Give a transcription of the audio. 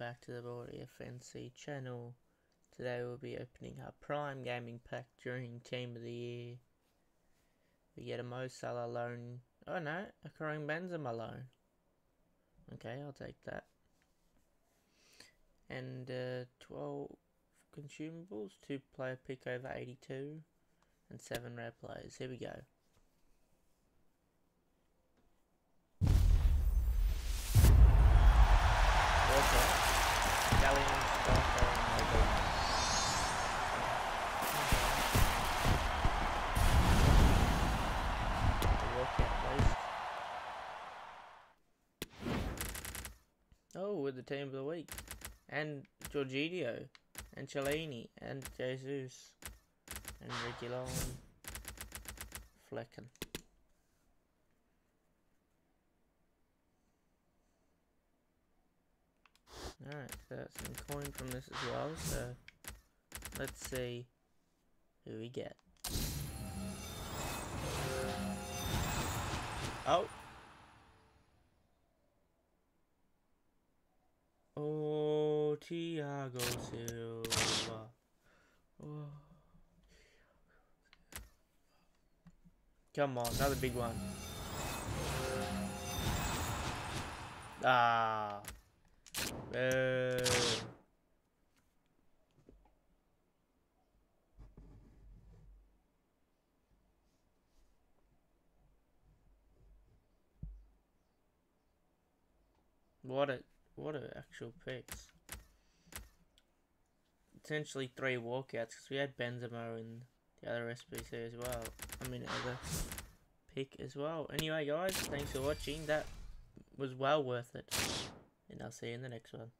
back to the Baldy FNC channel. Today we'll be opening our Prime Gaming Pack during Team of the Year. We get a Mo Salah loan. Oh no, a Karim Benzema loan. Okay, I'll take that. And uh, 12 consumables, 2 player pick over 82, and 7 rare players. Here we go. With the team of the week. And Jorginho. And Cellini. And Jesus. And Reguilon. Flekken. Alright, so that's some coin from this as well, so let's see who we get. Oh! Oh, Thiago Silva. Oh. Come on, another big one. Ah. Uh. What a what a actual picks. Potentially three walkouts because we had Benzema and the other SBC as well. I mean other pick as well. Anyway guys, thanks for watching. That was well worth it. And I'll see you in the next one.